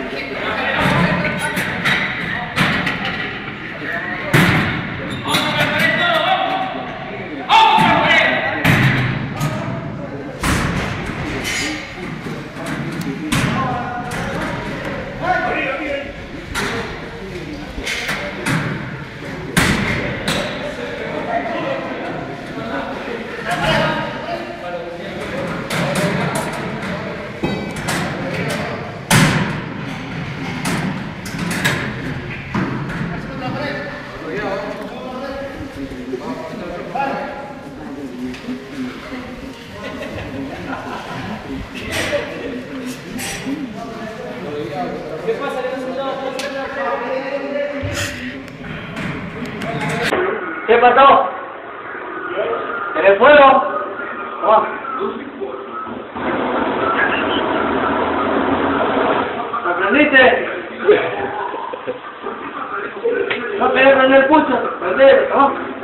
and pasó? ¿En el fuego? Oh. ¿Aprendiste? No te prender el pucho, prender, ¿no?